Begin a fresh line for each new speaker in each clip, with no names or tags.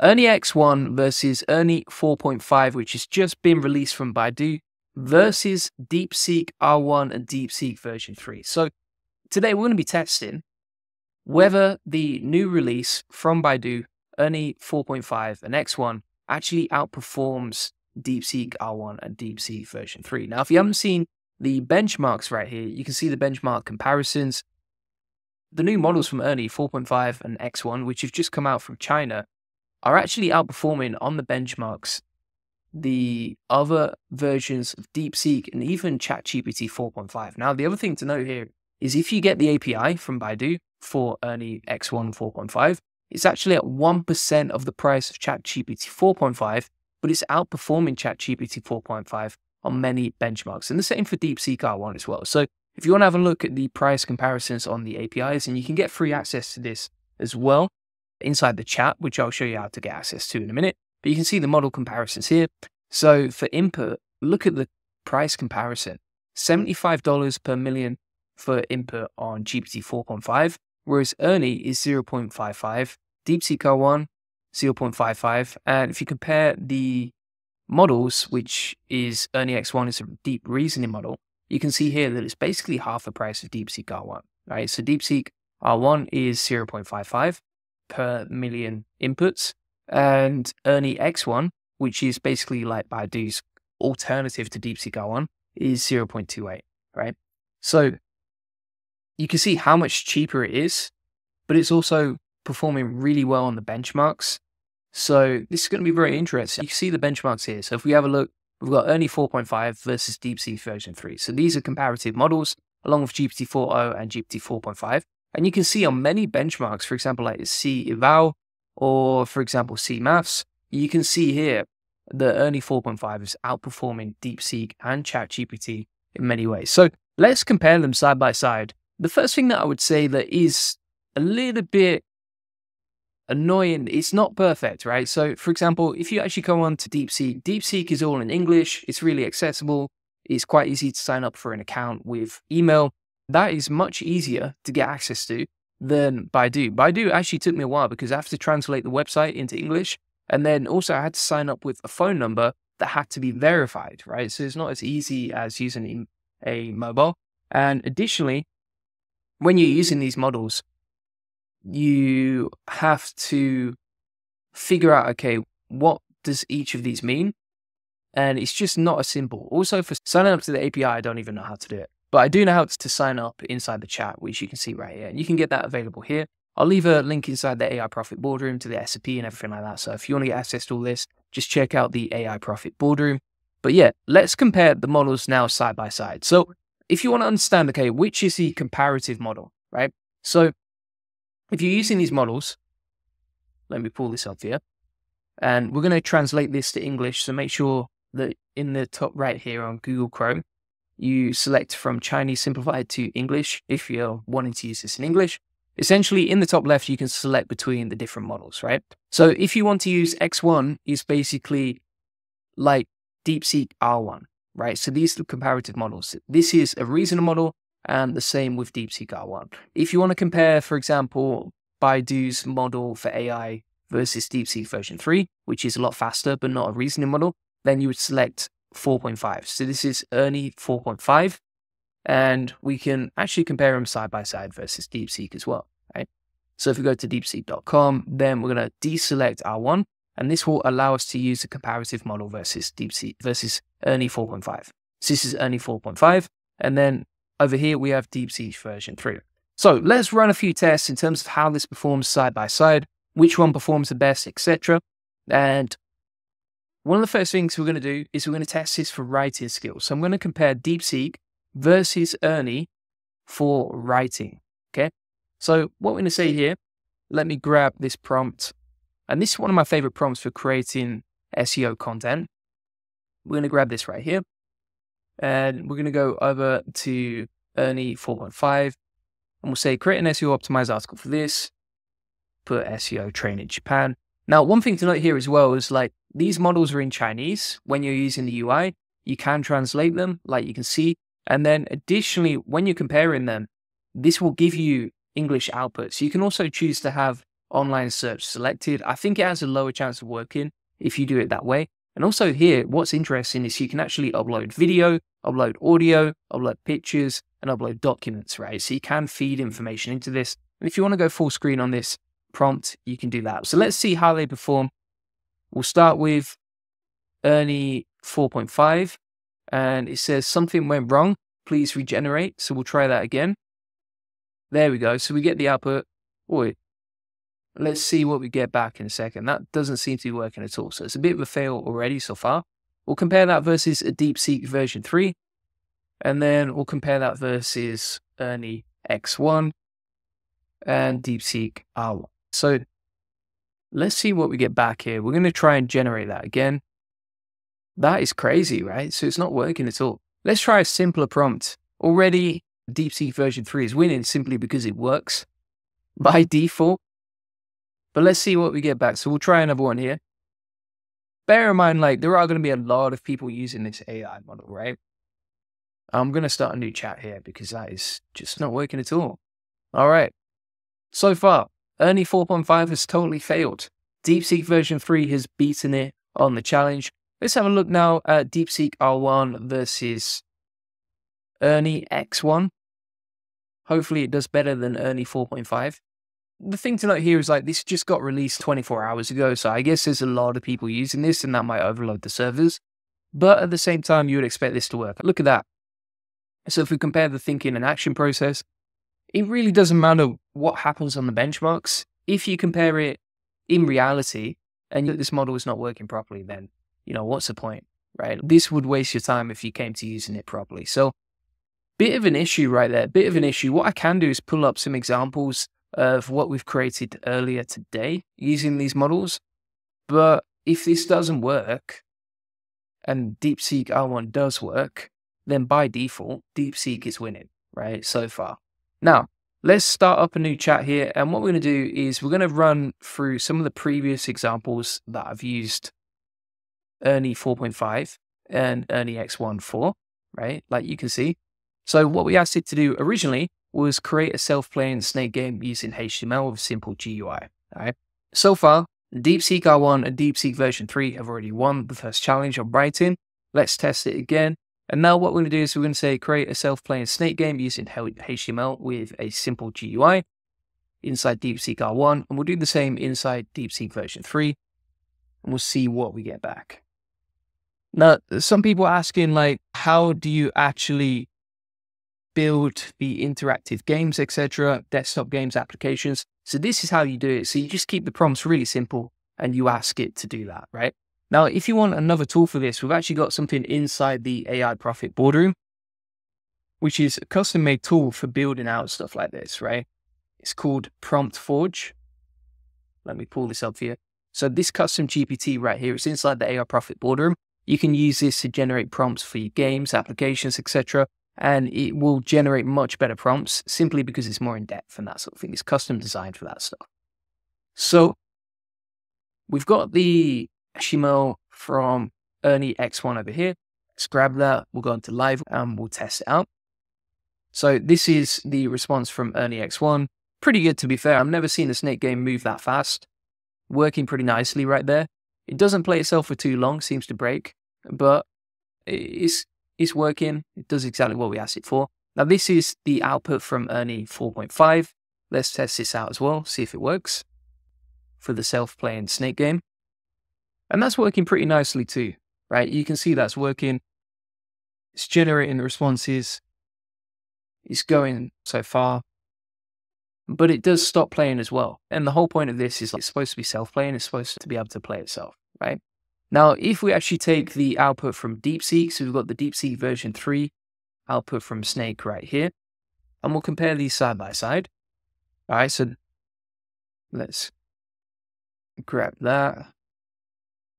Ernie X1 versus Ernie 4.5, which has just been released from Baidu, versus DeepSeek R1 and DeepSeek version 3. So today we're going to be testing whether the new release from Baidu, Ernie 4.5 and X1, actually outperforms DeepSeek R1 and DeepSeek version 3. Now, if you haven't seen the benchmarks right here, you can see the benchmark comparisons. The new models from Ernie 4.5 and X1, which have just come out from China, are actually outperforming on the benchmarks the other versions of DeepSeek and even ChatGPT 4.5. Now, the other thing to note here is if you get the API from Baidu for Ernie X1 4.5, it's actually at 1% of the price of ChatGPT 4.5, but it's outperforming ChatGPT 4.5 on many benchmarks. And the same for DeepSeek R1 as well. So if you want to have a look at the price comparisons on the APIs, and you can get free access to this as well inside the chat, which I'll show you how to get access to in a minute. But you can see the model comparisons here. So for input, look at the price comparison. Mm. $75 per million for input on GPT 4.5, whereas Ernie is 0.55, DeepSeek R1 0.55. And if you compare the models, which is Ernie X1 is a deep reasoning model, you can see here that it's basically half the price of DeepSeek R1, right? So DeepSeek R1 is 0.55 per million inputs, and Ernie X1, which is basically like Baidu's alternative to DeepSeek R1, is 0.28, right? So you can see how much cheaper it is, but it's also performing really well on the benchmarks. So this is going to be very interesting. You can see the benchmarks here. So if we have a look, we've got Ernie 4.5 versus DeepSeek version 3. So these are comparative models along with GPT 4.0 and GPT 4.5. And you can see on many benchmarks, for example, like C eval or for example, C maths, you can see here that Ernie 4.5 is outperforming DeepSeek and ChatGPT in many ways. So let's compare them side by side. The first thing that I would say that is a little bit annoying, it's not perfect, right? So for example, if you actually go on to DeepSeek, DeepSeek is all in English. It's really accessible. It's quite easy to sign up for an account with email. That is much easier to get access to than Baidu. Baidu actually took me a while because I have to translate the website into English. And then also I had to sign up with a phone number that had to be verified, right? So it's not as easy as using a mobile. And additionally, when you're using these models, you have to figure out, okay, what does each of these mean? And it's just not as simple. Also, for signing up to the API, I don't even know how to do it. But I do know how to sign up inside the chat, which you can see right here. And you can get that available here. I'll leave a link inside the AI Profit Boardroom to the SOP and everything like that. So if you want to get access to all this, just check out the AI Profit Boardroom. But yeah, let's compare the models now side by side. So if you want to understand, okay, which is the comparative model, right? So if you're using these models, let me pull this up here, and we're going to translate this to English. So make sure that in the top right here on Google Chrome, you select from Chinese simplified to English if you're wanting to use this in English. Essentially, in the top left, you can select between the different models, right? So if you want to use X1, is basically like DeepSeek R1, right? So these are the comparative models. This is a reasoner model, and the same with DeepSeek R1. If you want to compare, for example, Baidu's model for AI versus DeepSeek version 3, which is a lot faster but not a reasoning model, then you would select 4.5. So this is Ernie 4.5, and we can actually compare them side by side versus DeepSeek as well, right? So if we go to deepseek.com, then we're going to deselect R1, and this will allow us to use a comparative model versus DeepSeek versus Ernie 4.5. So this is Ernie 4.5, and then over here we have DeepSeek version 3. So let's run a few tests in terms of how this performs side by side, which one performs the best, etc. And one of the first things we're going to do is we're going to test this for writing skills. So I'm going to compare DeepSeek versus Ernie for writing. Okay. So what we're going to say here, let me grab this prompt. And this is one of my favorite prompts for creating SEO content. We're going to grab this right here. And we're going to go over to Ernie 4.5. And we'll say create an SEO optimized article for this. Put SEO train in Japan. Now, one thing to note here as well is like these models are in Chinese. When you're using the UI, you can translate them, like you can see. And then additionally, when you're comparing them, this will give you English output. So you can also choose to have online search selected. I think it has a lower chance of working if you do it that way. And also here, what's interesting is you can actually upload video, upload audio, upload pictures, and upload documents, right? So you can feed information into this. And if you want to go full screen on this prompt, you can do that. So let's see how they perform. We'll start with Ernie 4.5, and it says something went wrong. Please regenerate. So we'll try that again. There we go. So we get the output. Boy, let's see what we get back in a second. That doesn't seem to be working at all. So it's a bit of a fail already so far. We'll compare that versus a DeepSeek version 3. And then we'll compare that versus Ernie X1 and DeepSeek R1. So let's see what we get back here. We're going to try and generate that again. That is crazy, right? So it's not working at all. Let's try a simpler prompt. Already, DeepSeek version 3 is winning simply because it works by default. But let's see what we get back. So we'll try another one here. Bear in mind, like, there are going to be a lot of people using this AI model, right? I'm going to start a new chat here because that is just not working at all. All right. So far, Ernie 4.5 has totally failed. DeepSeek version 3 has beaten it on the challenge. Let's have a look now at DeepSeek R1 versus Ernie X1. Hopefully it does better than Ernie 4.5. The thing to note here is like this just got released 24 hours ago, so I guess there's a lot of people using this and that might overload the servers. But at the same time, you would expect this to work. Look at that. So if we compare the thinking and action process, it really doesn't matter what happens on the benchmarks. If you compare it in reality and this model is not working properly, then, you know, what's the point, right? This would waste your time if you came to using it properly. So bit of an issue right there, bit of an issue. What I can do is pull up some examples of what we've created earlier today using these models. But if this doesn't work and DeepSeek R1 does work, then by default, DeepSeek is winning, right? So far. Now, let's start up a new chat here. And what we're going to do is we're going to run through some of the previous examples that I've used Ernie 4.5 and Ernie X1 for, right? Like you can see. So what we asked it to do originally was create a self-playing snake game using HTML with simple GUI. All right. So far, DeepSeek R1 and DeepSeek version 3 have already won the first challenge on writing. Let's test it again. And now what we're going to do is we're going to say create a self-playing snake game using HTML with a simple GUI inside DeepSeek R1. And we'll do the same inside DeepSeek version 3. And we'll see what we get back. Now, some people asking like, how do you actually build the interactive games, etc., desktop games applications? So this is how you do it. So you just keep the prompts really simple and you ask it to do that, right? Now, if you want another tool for this, we've actually got something inside the AI Profit Boardroom, which is a custom made tool for building out stuff like this, right? It's called Prompt Forge. Let me pull this up here. So this custom GPT right here, it's inside the AI Profit Boardroom. You can use this to generate prompts for your games, applications, etc. And it will generate much better prompts simply because it's more in depth and that sort of thing. It's custom designed for that stuff. So we've got the HTML from Ernie X1 over here. Let's grab that. We'll go into live and we'll test it out. So this is the response from Ernie X1. Pretty good to be fair. I've never seen a snake game move that fast. Working pretty nicely right there. It doesn't play itself for too long, seems to break, but it's, it's working. It does exactly what we asked it for. Now this is the output from Ernie 4.5. Let's test this out as well, see if it works for the self-playing snake game. And that's working pretty nicely too, right? You can see that's working. It's generating the responses. It's going so far. But it does stop playing as well. And the whole point of this is like, it's supposed to be self-playing. It's supposed to be able to play itself, right? Now, if we actually take the output from DeepSeek, so we've got the DeepSeek version 3 output from Snake right here, and we'll compare these side by side. All right, so let's grab that.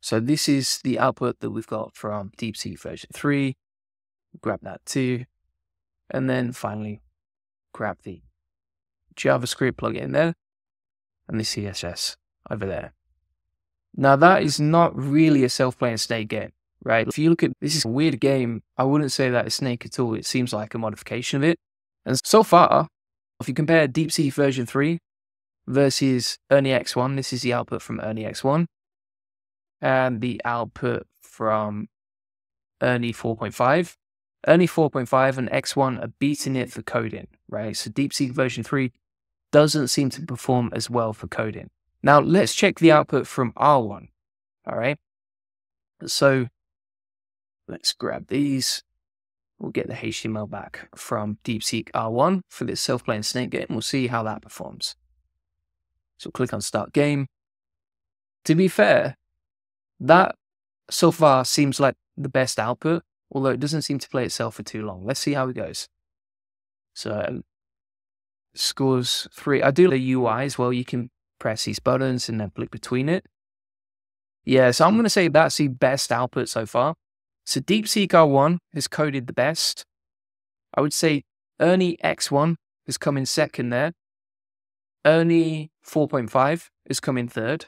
So this is the output that we've got from DeepSeek version 3. Grab that too. And then finally, grab the JavaScript plugin there and the CSS over there. Now that is not really a self-playing snake game, right? If you look at this is a weird game, I wouldn't say that it's snake at all. It seems like a modification of it. And so far, if you compare DeepSeek version 3 versus Ernie X1. This is the output from Ernie X1 and the output from Ernie 4.5. Ernie 4.5 and X1 are beating it for coding, right? So DeepSeek version 3 doesn't seem to perform as well for coding. Now let's check the output from R1. All right. So let's grab these. We'll get the HTML back from DeepSeek R1 for this self-playing snake game. We'll see how that performs. So click on start game. To be fair, that so far seems like the best output, although it doesn't seem to play itself for too long. Let's see how it goes. So scores three. I do the UI as well. You can press these buttons and then flick between it. Yeah, so I'm hmm. going to say that's the best output so far. So DeepSeek R1 has coded the best. I would say Ernie X1 has come in second there. Ernie 4.5 has come in third.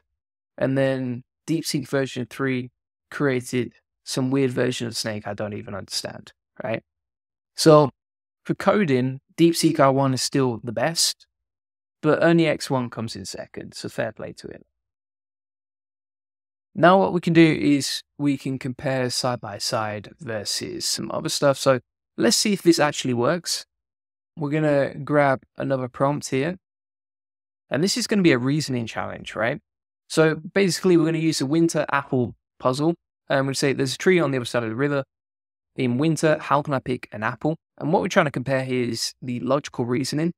And then DeepSeek version 3 created some weird version of Snake I don't even understand, right? So for coding, DeepSeek R1 is still the best, but Ernie X1 comes in second, so fair play to it. Now what we can do is we can compare side by side versus some other stuff. So let's see if this actually works. We're going to grab another prompt here. And this is going to be a reasoning challenge, right? So basically we're going to use the winter apple puzzle. And we'll say there's a tree on the other side of the river. In winter, how can I pick an apple? And what we're trying to compare here is the logical reasoning.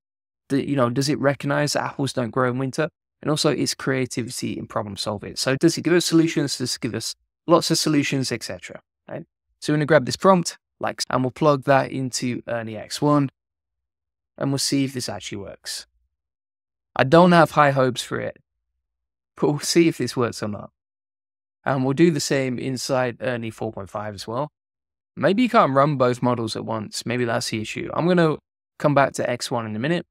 That, you know, does it recognize that apples don't grow in winter? and also its creativity in problem solving. So does it give us solutions? Does it give us lots of solutions, etc. Right? So we're going to grab this prompt, like, and we'll plug that into Ernie X1, and we'll see if this actually works. I don't have high hopes for it, but we'll see if this works or not. And we'll do the same inside Ernie 4.5 as well. Maybe you can't run both models at once. Maybe that's the issue. I'm going to come back to X1 in a minute.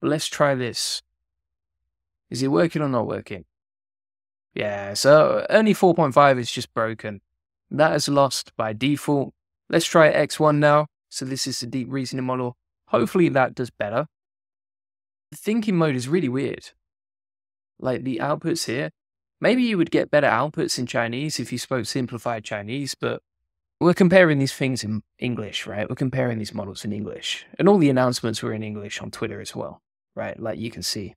But let's try this is it working or not working? Yeah, so Ernie 4.5 is just broken. That is lost by default. Let's try X1 now. So this is the deep reasoning model. Hopefully that does better. The thinking mode is really weird. Like the outputs here. Maybe you would get better outputs in Chinese if you spoke simplified Chinese, but we're comparing these things in English, right? We're comparing these models in English. And all the announcements were in English on Twitter as well, right? Like you can see.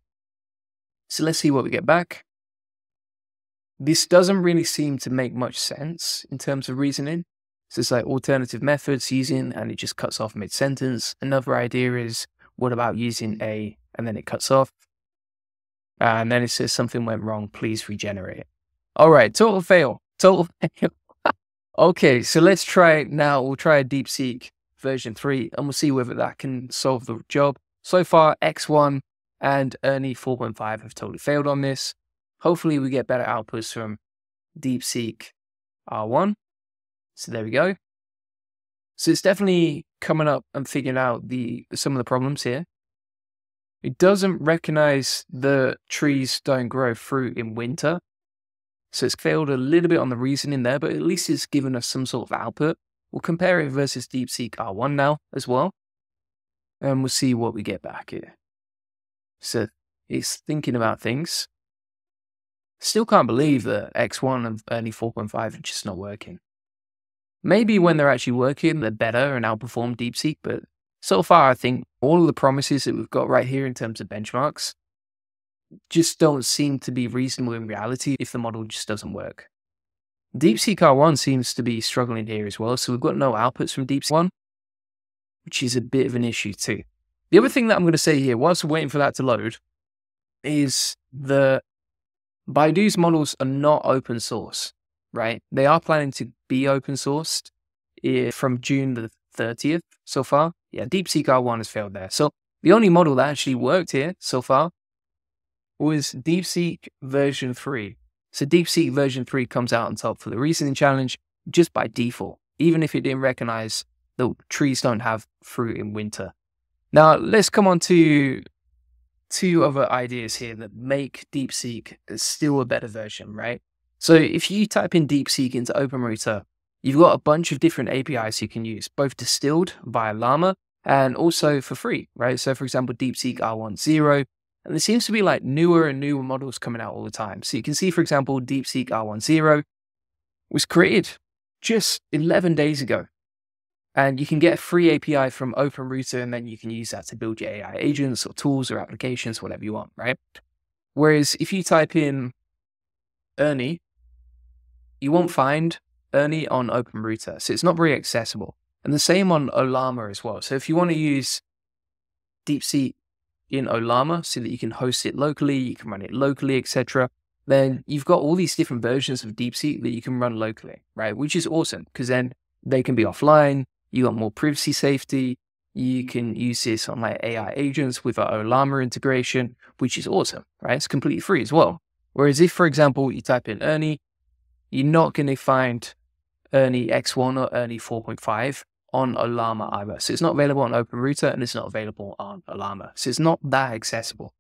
So let's see what we get back. This doesn't really seem to make much sense in terms of reasoning. So it's like alternative methods using, and it just cuts off mid sentence. Another idea is, what about using a, and then it cuts off. And then it says something went wrong, please regenerate. All right, total fail. Total fail. okay, so let's try now. We'll try a DeepSeek version 3 and we'll see whether that can solve the job. So far, X1 and Ernie 4.5 have totally failed on this. Hopefully, we get better outputs from DeepSeek R1. So there we go. So it's definitely coming up and figuring out the some of the problems here. It doesn't recognize the trees don't grow fruit in winter. So it's failed a little bit on the reasoning there, but at least it's given us some sort of output. We'll compare it versus DeepSeek R1 now as well. And we'll see what we get back here. So it's thinking about things. Still can't believe that X1 and Ernie 4.5 are just not working. Maybe when they're actually working, they're better and outperform DeepSeek, but so far, I think all of the promises that we've got right here in terms of benchmarks just don't seem to be reasonable in reality if the model just doesn't work. DeepSeek R1 seems to be struggling here as well, so we've got no outputs from DeepSeek 1, which is a bit of an issue too. The other thing that I'm going to say here, whilst we're waiting for that to load, is that Baidu's models are not open source, right? They are planning to be open sourced eh, from June the 30th so far. Yeah, DeepSeek R1 has failed there. So the only model that actually worked here so far was DeepSeek version 3. So DeepSeek version 3 comes out on top for the reasoning challenge just by default, even if it didn't recognize the trees don't have fruit in winter. Now, let's come on to two other ideas here that make DeepSeek still a better version, right? So if you type in DeepSeek into OpenRouter, you've got a bunch of different APIs you can use, both distilled via Llama and also for free, right? So for example, DeepSeek R10 And there seems to be like newer and newer models coming out all the time. So you can see, for example, DeepSeek R10 was created just 11 days ago. And you can get a free API from OpenRouter, and then you can use that to build your AI agents or tools or applications, whatever you want, right? Whereas if you type in Ernie, you won't find Ernie on OpenRouter. So it's not very accessible. And the same on Ollama as well. So if you want to use DeepSeek in Ollama so that you can host it locally, you can run it locally, etc., then you've got all these different versions of DeepSeek that you can run locally, right? Which is awesome because then they can be offline. You got more privacy safety. You can use this on like AI agents with our Ollama integration, which is awesome, right? It's completely free as well. Whereas if, for example, you type in Ernie, you're not going to find Ernie X1 or Ernie 4.5 on Ollama either. So it's not available on OpenRouter and it's not available on Ollama. So it's not that accessible.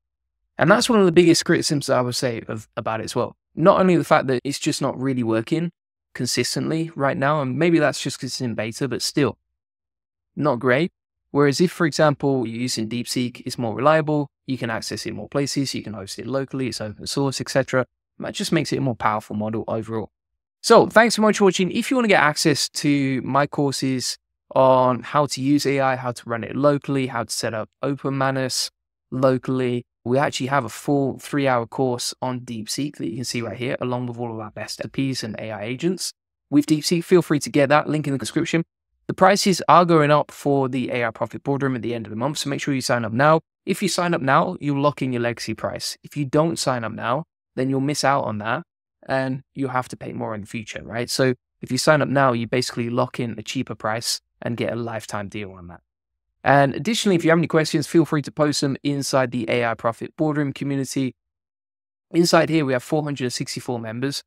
And that's one of the biggest criticisms I would say of, about it as well. Not only the fact that it's just not really working consistently right now, and maybe that's just because it's in beta, but still not great. Whereas if, for example, you're using DeepSeek, it's more reliable, you can access it in more places, you can host it locally, it's open source, etc. That just makes it a more powerful model overall. So thanks so much for watching. If you want to get access to my courses on how to use AI, how to run it locally, how to set up OpenManus locally, we actually have a full three hour course on DeepSeek that you can see right here, along with all of our best LPs and AI agents. With DeepSeek, feel free to get that link in the description. The prices are going up for the AI Profit Boardroom at the end of the month, so make sure you sign up now. If you sign up now, you'll lock in your legacy price. If you don't sign up now, then you'll miss out on that and you'll have to pay more in the future, right? So if you sign up now, you basically lock in a cheaper price and get a lifetime deal on that. And additionally, if you have any questions, feel free to post them inside the AI Profit Boardroom community. Inside here, we have 464 members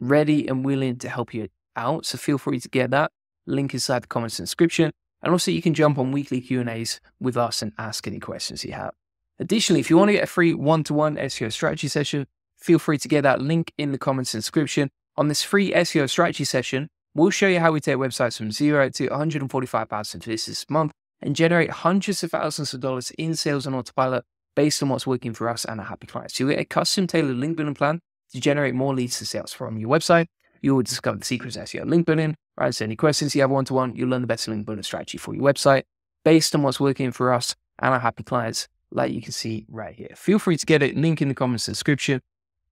ready and willing to help you out. So feel free to get that link inside the comments and description. And also you can jump on weekly Q&As with us and ask any questions you have. Additionally, if you want to get a free one-to-one SEO strategy session, feel free to get that link in the comments description. On this free SEO strategy session, we'll show you how we take websites from zero to 145,000 visitors this month and generate hundreds of thousands of dollars in sales on autopilot based on what's working for us and our happy clients. You'll get a custom tailored link building plan to generate more leads to sales from your website. You will discover the secrets of SEO link building, right? So any questions you have one to one, you'll learn the best link building strategy for your website based on what's working for us and our happy clients, like you can see right here. Feel free to get it, link in the comments description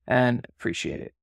and appreciate it.